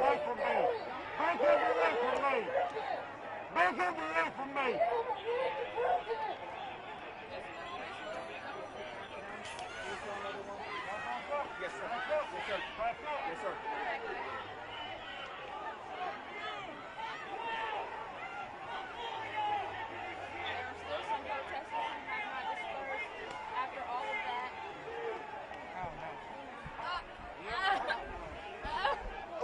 away from me. Back is away from me. Back is away from me.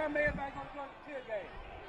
Me everybody gonna join the gas.